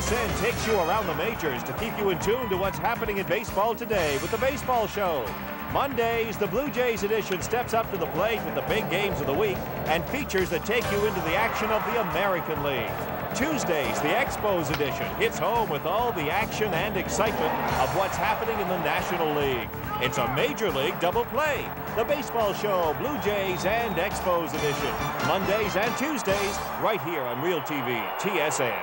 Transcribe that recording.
TSN takes you around the majors to keep you in tune to what's happening in baseball today with the Baseball Show. Mondays, the Blue Jays edition steps up to the plate with the big games of the week and features that take you into the action of the American League. Tuesdays, the Expos edition hits home with all the action and excitement of what's happening in the National League. It's a Major League double play. The Baseball Show, Blue Jays and Expos edition. Mondays and Tuesdays, right here on Real TV, TSN.